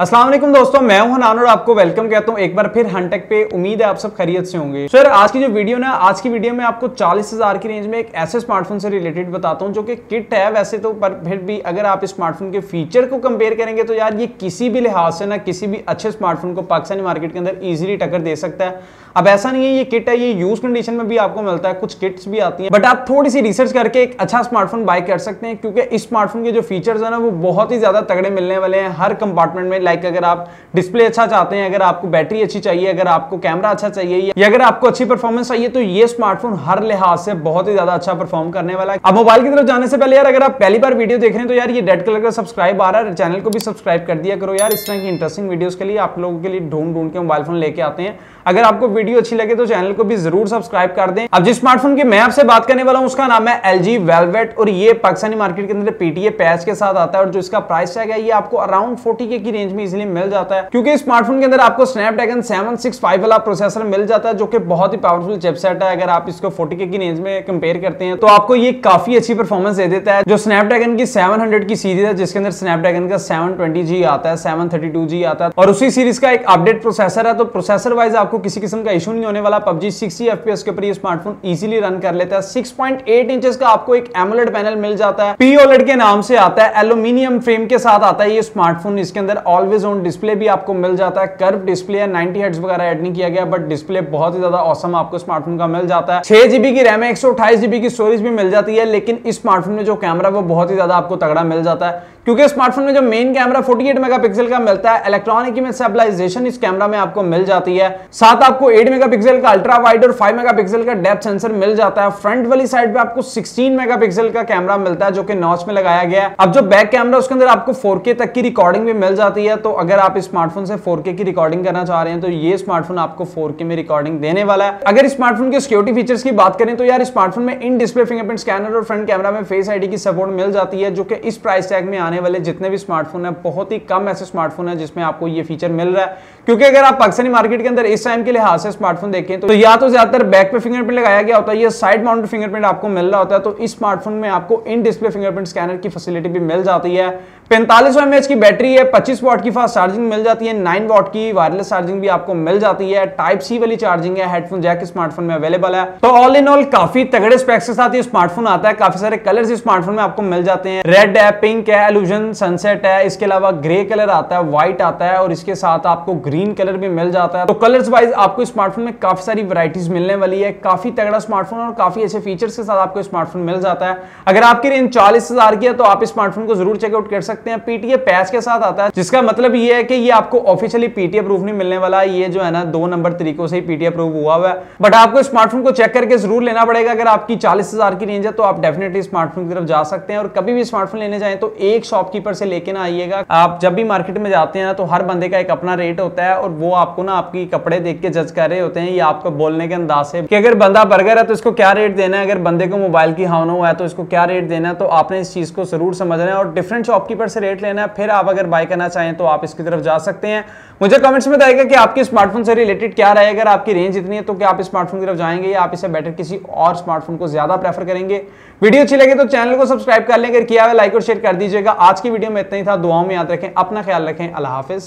वालेकुम दोस्तों, मैं हूँ हनान और आपको वेलकम कहता हूँ एक बार फिर हंटेक पे। उम्मीद है आप सब खैरियत से होंगे। सर आज की जो वीडियो ना, आज की वीडियो में आपको चालीस हज़ार की रेंज में एक ऐसे स्मार्टफ़ोन से रिलेटेड बताता हूँ जो कि किट है वैसे तो पर फिर भी अगर आप स्मार्टफ़ोन के फीचर को कंपेयर करेंगे तो यार ये किसी भी लिहाज से ना, किसी भी अच्छे स्मार्टफ़ोन को पाकिस्तानी मार्केट के अंदर ईजिली टक्कर दे सकता है। अब ऐसा नहीं है, ये किट है, ये यूज़ कंडीशन में भी आपको मिलता है, कुछ किट्स भी आती हैं। बट आप थोड़ी सी रिसर्च करके एक अच्छा स्मार्टफ़ोन बाय कर सकते हैं, क्योंकि इस स्मार्टफ़ोन के जो फीचर्स है ना, वो बहुत ही ज़्यादा तगड़े मिलने वाले हैं, हर कंपार्टमेंट में। लाइक अगर आप डिस्प्ले अच्छा चाहते हैं, अगर आपको बैटरी अच्छी चाहिए, अगर आपको कैमरा अच्छा चाहिए, या अगर आपको अच्छी परफॉर्मेंस चाहिए तो ये स्मार्टफ़ोन हर लिहाज से बहुत ही ज़्यादा अच्छा परफॉर्म करने वाला है। अब मोबाइल की तरफ़ जाने से पहले यार, अगर आप पहली बार वीडियो देख रहे हैं तो यार ये रेड कलर का सब्सक्राइब आ रहा है। चैनल को भी सब्सक्राइब कर दिया करो यार। इस तरह की इंटरेस्टिंग वीडियोस के लिए आप लोगों के लिए ढूंढ ढूंढ के मोबाइल फ़ोन लेके आते हैं। अगर आपको वीडियो अच्छी लगे तो चैनल को भी ज़रूर सब्सक्राइब कर दें। अब जिस स्मार्टफ़ोन की मैं आपसे बात करने वाला हूँ, उसका नाम है एल जी वेलवेट और ये पाकिस्तानी मार्केट के अंदर पीटीए पैच के साथ आता है, और जो इसका प्राइस है ये आपको अराउंड फोर्टी के की रेंज में इजिली मिल जाता है। क्योंकि स्मार्टफ़ोन के अंदर आपको स्नैपड्रैगन 765 वाला प्रोसेसर मिल जाता है, जो कि बहुत ही पावरफुल चिपसेट है। अगर आप इसको 40 की रेंज में कंपेयर करते हैं तो आपको ये काफ़ी अच्छी परफॉर्मेंस दे देता है, जो स्नैपड्रैगन की 700 की सीरीज़ है, जिसके अंदर स्नैपड्रैगन का 720G आता है 732G आता है। और उसी सीरीज़ का एक अपडेट प्रोसेसर है तो प्रोसेसर वाइज आपको किसी किस्म का इशू नहीं होने वाला। पबजी सिक्सटी एफपीएस के ऊपर ये स्मार्टफ़ोन इजीली रन कर लेता है। 6.8 इंचेस का आपको एक एमोलेड पैनल मिल जाता है। पीओलेड के नाम से आता है। एल्यूमिनियम फ्रेम के साथ आता है ये स्मार्टफ़ोन इसके अंदर ऑलवेज ऑन डिस्प्ले भी आपको मिल जाता है। कर्व डिस्प्ले है 90 हर्ट्ज वगैरह ऐड नहीं किया गया बट डिस्प्ले बहुत ही ज़्यादा औसम आपको स्मार्टफ़ोन का मिल जाता है। छह जीबी की रैम है, एक जीबी की स्टोरेज भी मिल जाती है, लेकिन इस स्मार्टफ़ोन में जो कैमरा वो बहुत ही ज़्यादा आपको तगड़ा मिल जाता है। क्योंकि स्मार्टफ़ोन में जो मेन कैमरा 48 मेगापिक्सल का मिलता है इलेक्ट्रॉनिक में स्टेबलाइजेशन इस कैमरा में आपको मिल जाती है। साथ आपको 8 मेगापिक्सल का अल्ट्रा वाइड और 5 मेगापिक्सल का डेप्थ सेंसर मिल जाता है। फ्रंट वाली साइड पे आपको 16 मेगापिक्सल का कैमरा मिलता है, जो कि नॉच में लगाया गया है। अब जो बैक कैमरा उसके अंदर आपको 4K तक की रिकॉर्डिंग भी मिल जाती है। तो अगर आप स्मार्टफ़ोन से 4K की रिकॉर्डिंग करना चाह रहे हैं तो ये स्मार्टफ़ोन आपको 4K में रिकॉर्डिंग देने वाला है। अगर स्मार्टफ़ोन के सिक्योरिटी फीचर्स की बात करें तो यार स्मार्टफ़ोन में इन डिस्प्ले फिंगरप्रिंट स्कैनर और फ्रंट कैमरा में फेस आईडी की सपोर्ट मिल जाती है, जो कि इस प्राइस टैग में आने वाले जितने भी स्मार्टफ़ोन है, बहुत ही कम ऐसे स्मार्टफ़ोन है जिसमें आपको ये फीचर मिल रहा है। क्योंकि अगर आप पाकिस्तानी मार्केट के अंदर इस टाइम के लिहाज से स्मार्टफ़ोन देखें तो या तो ज़्यादातर बैक पे फिंगरप्रिंट लगाया गया होता है, या साइड माउंटेड फिंगरप्रिंट आपको मिल रहा होता है तो इस स्मार्टफ़ोन में आपको इन डिस्प्ले फिंगरप्रिंट स्कैनर की फैसिलिटी भी मिल जाती है। पैंतालीस एमएच की बैटरी है 25 वॉट की फास्ट चार्जिंग मिल जाती है 9 वॉट की वायरलेस चार्जिंग भी आपको मिल जाती है टाइप सी वाली चार्जिंग है हेडफोन जैक स्मार्टफ़ोन में अवेलेबल है। तो ऑल इन ऑल काफ़ी तगड़े स्पेक्स के साथ ये स्मार्टफ़ोन आता है, काफ़ी सारे कलर्स इस स्मार्टफ़ोन में आपको मिल जाते हैं। रेड है पिंक है एलुजन सनसेट है, इसके अलावा ग्रे कलर आता है व्हाइट आता है, और इसके साथ आपको ग्रीन कलर भी मिल जाता है। तो कलर्स वाइज आपको स्मार्टफ़ोन में काफ़ी सारी वराइटीज मिलने वाली है, काफ़ी तगड़ा स्मार्टफ़ोन और काफ़ी अच्छे फीचर्स के साथ आपको स्मार्टफ़ोन मिल जाता है। अगर आपकी रेंज चालीस हज़ार की है तो आप स्मार्टफ़ोन को ज़रूर चेकआउट कर सकते हैं। पीटीए पैच के साथ आता है, जिसका मतलब ये है कि ये आपको ऑफिशियली पीटी प्रूफ नहीं मिलने वाला। ये जो है ना, दो नंबर तरीकों से ही पीटीए प्रूफ हुआ हुआ है। बट आपको स्मार्टफ़ोन को चेक करके ज़रूर लेना पड़ेगा। अगर आपकी चालीस हज़ार की रेंज है तो आप डेफिनेटली स्मार्टफ़ोन की तरफ़ जा सकते हैं। और कभी भी स्मार्टफ़ोन लेने जाए तो एक शॉपकीपर से लेके ना आइएगा। आप जब भी मार्केट में जाते हैं तो हर बंदे का एक अपना रेट होता है। और वो आपको ना आपकी कपड़े देख के जज कर रहे होते हैं। या आपको बोलने के अंदाज से अगर बंदा बर्गर है तो इसको क्या रेट देना है? अगर बंदे को मोबाइल की हानो है तो इसको क्या रेट देना है? तो आपने इस चीज़ को ज़रूर समझना है। और डिफरेंट शॉपकीपर से रेट लेना है। फिर आप अगर बाय करना चाहें तो आप इसकी तरफ़ जा सकते हैं। मुझे कमेंट्स में बताएगा कि आपके स्मार्टफ़ोन से रिलेटेड क्या रहे अगर आपकी रेंज इतनी है तो क्या आप स्मार्टफ़ोन की तरफ़ जाएँगे या आप इसे बेटर किसी और स्मार्टफ़ोन को ज़्यादा प्रेफर करेंगे? वीडियो अच्छी लगे तो चैनल को सब्सक्राइब कर लें। अगर किया हुआ लाइक और शेयर कर दीजिएगा। आज की वीडियो में इतना ही था। दुआओं में याद रखें, अपना ख्याल रखें। अल्लाह हाफिज।